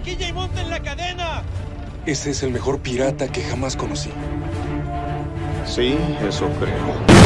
quilla y monten la cadena! Ese es el mejor pirata que jamás conocí. Sí, eso creo.